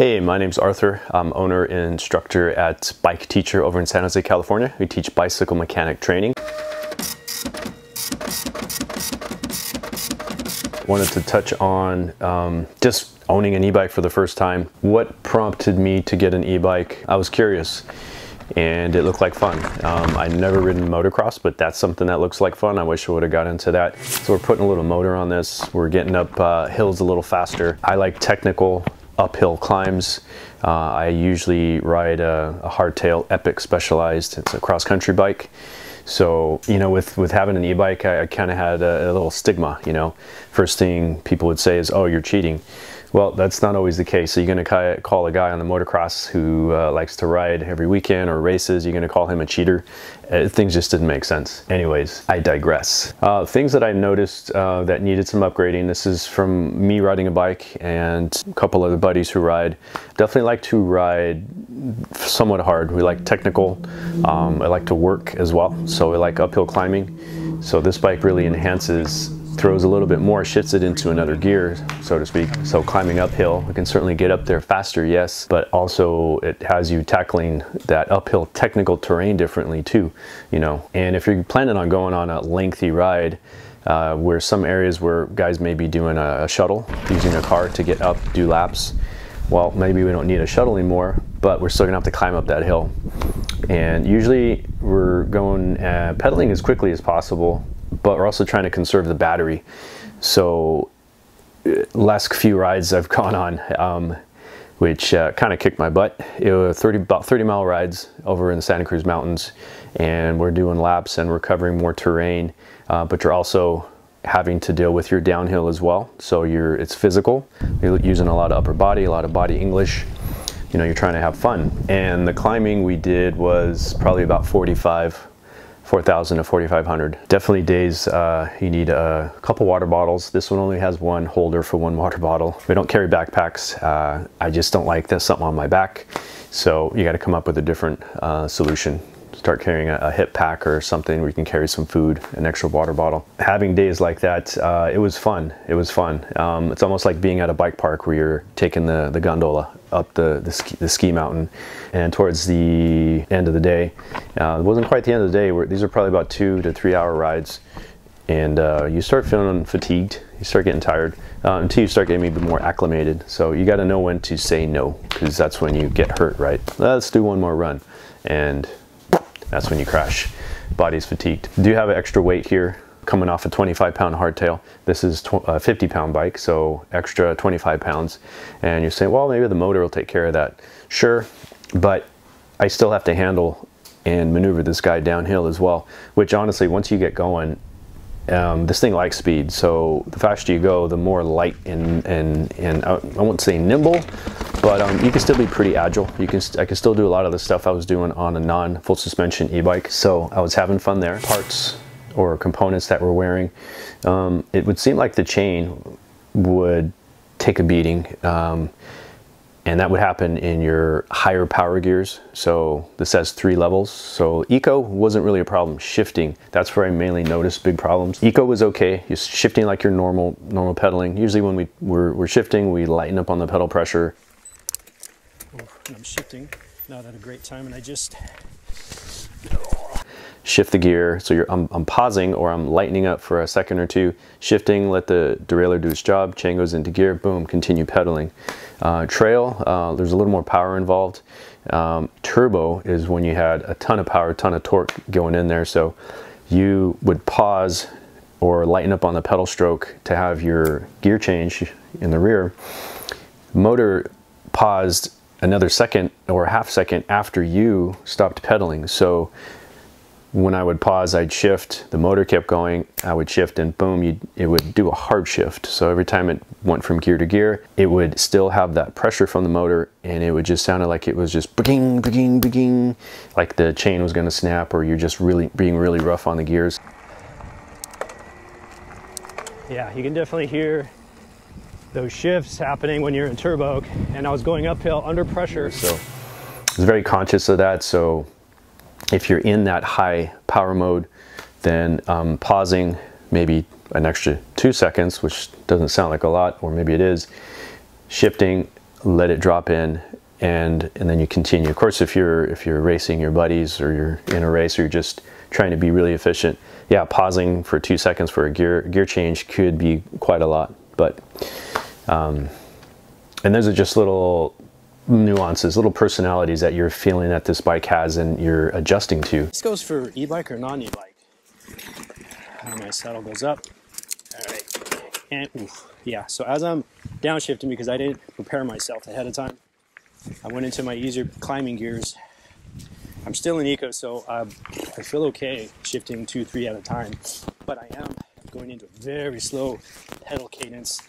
Hey, my name's Arthur. I'm owner and instructor at Bike Teacher over in San Jose, California. We teach bicycle mechanic training. Wanted to touch on um, just owning an e-bike for the first time. What prompted me to get an e-bike? I was curious and it looked like fun. Um, I'd never ridden motocross, but that's something that looks like fun. I wish I would have got into that. So we're putting a little motor on this. We're getting up uh, hills a little faster. I like technical uphill climbs. Uh, I usually ride a, a hardtail Epic Specialized. It's a cross-country bike. So, you know, with, with having an e-bike, I, I kind of had a, a, little stigma, you know. First thing people would say is, oh, you're cheating. Well, that's not always the case. So you're going to call a guy on the motocross who uh, likes to ride every weekend or races, you're going to call him a cheater. Uh, things just didn't make sense. Anyways, I digress. Uh, things that I noticed uh, that needed some upgrading. This is from me riding a bike and a couple other buddies who ride. Definitely like to ride somewhat hard. We like technical. Um, I like to work as well. So we like uphill climbing. So this bike really enhances throws a little bit more, shifts it into another gear, so to speak. So climbing uphill, we can certainly get up there faster, yes, but also it has you tackling that uphill technical terrain differently too, you know. And if you're planning on going on a lengthy ride, uh, where some areas where guys may be doing a, a shuttle, using a car to get up, do laps, well, maybe we don't need a shuttle anymore, but we're still gonna have to climb up that hill. And usually we're going uh, pedaling as quickly as possible but we're also trying to conserve the battery. So uh, last few rides I've gone on, um, which uh, kind of kicked my butt. It was 30, about 30 mile rides over in the Santa Cruz Mountains, and we're doing laps and we're covering more terrain, uh, but you're also having to deal with your downhill as well. So you're, it's physical. You're using a lot of upper body, a lot of body English. You know, you're trying to have fun. And the climbing we did was probably about 45 4,000 to 4,500. Definitely days uh, you need a couple water bottles. This one only has one holder for one water bottle. We don't carry backpacks. Uh, I just don't like this something on my back. So you got to come up with a different uh, solution start carrying a, a, hip pack or something where you can carry some food, an extra water bottle. Having days like that, uh, it was fun. It was fun. Um, it's almost like being at a bike park where you're taking the, the gondola up the, the, ski, the ski mountain. And towards the end of the day, uh, it wasn't quite the end of the day, these are probably about two to three hour rides. And uh, you start feeling fatigued, you start getting tired uh, until you start getting maybe more acclimated. So you got to know when to say no because that's when you get hurt, right? Let's do one more run. And that's when you crash. Body's fatigued. Do you have extra weight here coming off a 25 pound hardtail. This is a 50 pound bike, so extra 25 pounds. And you're saying, well, maybe the motor will take care of that. Sure, but I still have to handle and maneuver this guy downhill as well, which honestly, once you get going, um, this thing likes speed. So the faster you go, the more light and, and, and I won't say nimble, but um, you can still be pretty agile. You can I can still do a lot of the stuff I was doing on a non-full suspension e-bike. So I was having fun there. Parts or components that we're wearing, um, it would seem like the chain would take a beating. Um, and that would happen in your higher power gears. So this has three levels. So eco wasn't really a problem. Shifting, that's where I mainly noticed big problems. Eco was okay. You're shifting like your normal normal pedaling. Usually when we, we're, we're shifting, we lighten up on the pedal pressure. I'm shifting, not at a great time, and I just shift the gear. So I'm, I'm, pausing or I'm lightening up for a second or two, shifting, let the derailleur do its job, chain goes into gear, boom, continue pedaling. Uh, trail, uh, there's a little more power involved. Um, turbo is when you had a ton of power, a ton of torque going in there. So you would pause or lighten up on the pedal stroke to have your gear change in the rear. Motor paused another second or a half second after you stopped pedaling. So when I would pause, I'd shift, the motor kept going, I would shift and boom, it would do a hard shift. So every time it went from gear to gear, it would still have that pressure from the motor and it would just sound like it was just beging, beging, beging, like the chain was gonna snap or you're just really being really rough on the gears. Yeah, you can definitely hear those shifts happening when you're in turbo and I was going uphill under pressure. So I was very conscious of that. So if you're in that high power mode, then um, pausing maybe an extra two seconds, which doesn't sound like a lot, or maybe it is, shifting, let it drop in, and and then you continue. Of course, if you're if you're racing your buddies or you're in a race or you're just trying to be really efficient, yeah, pausing for two seconds for a gear gear change could be quite a lot. But um, and those are just little nuances, little personalities that you're feeling that this bike has and you're adjusting to. This goes for e-bike or non-e-bike. My saddle goes up. All right, and oof, yeah. So as I'm downshifting because I didn't prepare myself ahead of time, I went into my easier climbing gears. I'm still in eco, so uh, I feel okay shifting two, three at a time, but I am going into a very slow pedal cadence.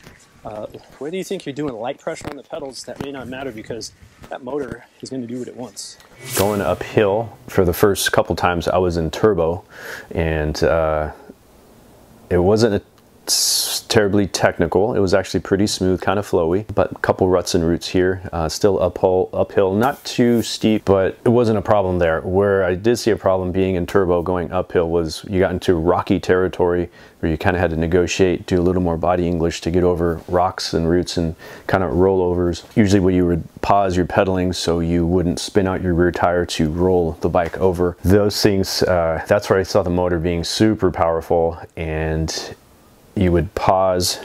Uh, whether you think you're doing light pressure on the pedals, that may not matter because that motor is going to do what it wants. Going uphill for the first couple times, I was in turbo, and uh, it wasn't a terribly technical. It was actually pretty smooth, kind of flowy, but a couple ruts and roots here. Uh, still uphill, uphill, not too steep, but it wasn't a problem there. Where I did see a problem being in turbo going uphill was you got into rocky territory where you kind of had to negotiate, do a little more body English to get over rocks and roots and kind of rollovers. Usually what you would pause your pedaling so you wouldn't spin out your rear tire to roll the bike over. Those things, uh, that's where I saw the motor being super powerful and you would pause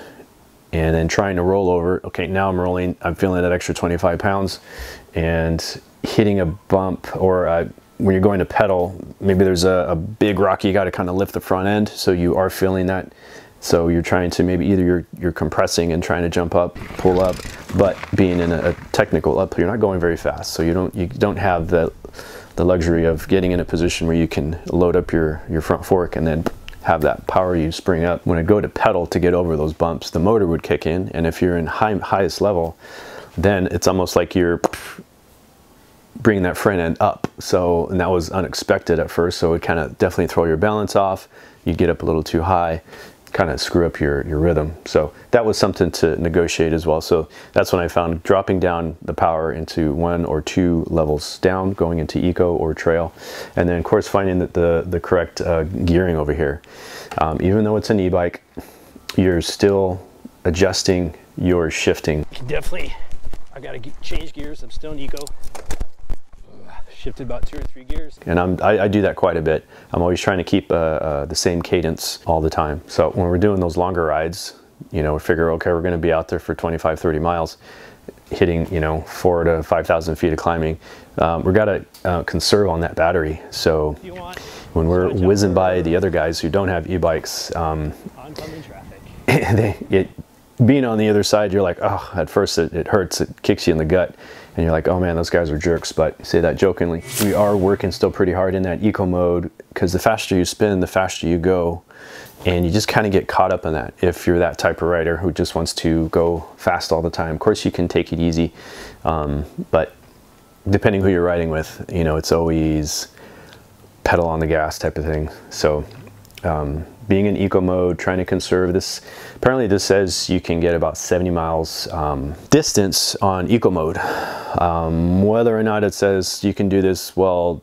and then trying to roll over. Okay, now I'm rolling, I'm feeling that extra 25 pounds and hitting a bump or a, when you're going to pedal, maybe there's a, a big rock you got to kind of lift the front end so you are feeling that. So you're trying to maybe either you're, you're compressing and trying to jump up, pull up, but being in a, a technical up, you're not going very fast. So you don't you don't have the the luxury of getting in a position where you can load up your your front fork and then have that power you spring up. When I go to pedal to get over those bumps, the motor would kick in. And if you're in high, highest level, then it's almost like you're bringing that front end up. So, and that was unexpected at first. So it kind of definitely throw your balance off. You get up a little too high kind of screw up your, your rhythm. So that was something to negotiate as well. So that's when I found dropping down the power into one or two levels down, going into eco or trail. And then of course finding that the, the correct uh, gearing over here. Um, even though it's an e-bike, you're still adjusting your shifting. Definitely, I gotta change gears. I'm still in eco shifted about two or three gears. And I'm, I, I do that quite a bit. I'm always trying to keep uh, uh, the same cadence all the time. So when we're doing those longer rides, you know, we figure, okay, we're gonna be out there for 25, 30 miles, hitting, you know, four to 5,000 feet of climbing. Um, we're gotta uh, conserve on that battery. So when we're whizzing by the other guys who don't have e-bikes, um, they, it, being on the other side, you're like, oh, at first it, it hurts, it kicks you in the gut and you're like, oh man, those guys are jerks, but say that jokingly. We are working still pretty hard in that eco mode because the faster you spin, the faster you go. And you just kind of get caught up in that if you're that type of rider who just wants to go fast all the time. Of course, you can take it easy, um, but depending who you're riding with, you know, it's always pedal on the gas type of thing. So um, being in eco mode, trying to conserve this. Apparently this says you can get about 70 miles um, distance on eco mode. Um, whether or not it says you can do this while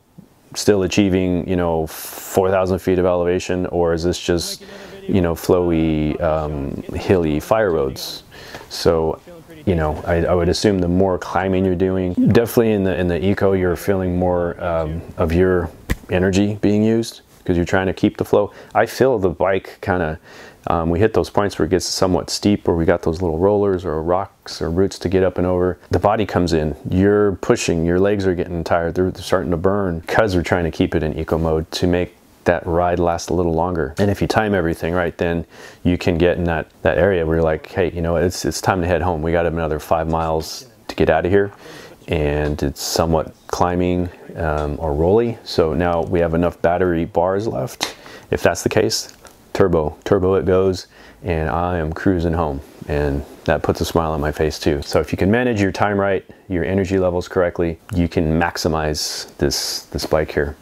still achieving, you know, 4,000 feet of elevation, or is this just, you know, flowy, um, hilly fire roads? So, you know, I, I, would assume the more climbing you're doing, definitely in the in the eco, you're feeling more um, of your energy being used because you're trying to keep the flow. I feel the bike kind of, um, we hit those points where it gets somewhat steep where we got those little rollers or rocks or roots to get up and over. The body comes in, you're pushing, your legs are getting tired, they're, they're starting to burn because we're trying to keep it in eco mode to make that ride last a little longer. And if you time everything right, then you can get in that, that area where you're like, hey, you know, it's, it's time to head home. We got another five miles to get out of here and it's somewhat climbing um, or rolly. So now we have enough battery bars left. If that's the case, turbo, turbo it goes and I am cruising home and that puts a smile on my face too. So if you can manage your time right, your energy levels correctly, you can maximize this, this bike here.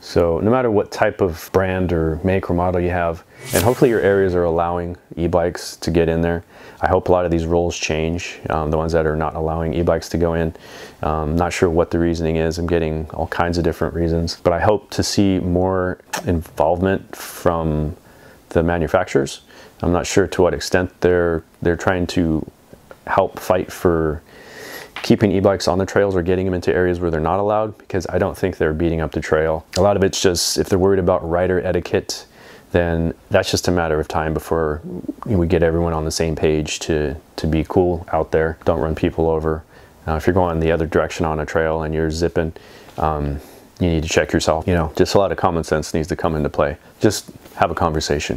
So no matter what type of brand or make or model you have, and hopefully your areas are allowing e-bikes to get in there. I hope a lot of these rules change, um, the ones that are not allowing e-bikes to go in. Um, not sure what the reasoning is. I'm getting all kinds of different reasons, but I hope to see more involvement from the manufacturers. I'm not sure to what extent they're they're trying to help fight for keeping e-bikes on the trails or getting them into areas where they're not allowed because I don't think they're beating up the trail. A lot of it's just if they're worried about rider etiquette, then that's just a matter of time before we get everyone on the same page to, to be cool out there. Don't run people over. Uh, if you're going the other direction on a trail and you're zipping, um, you need to check yourself. You know, just a lot of common sense needs to come into play. Just have a conversation.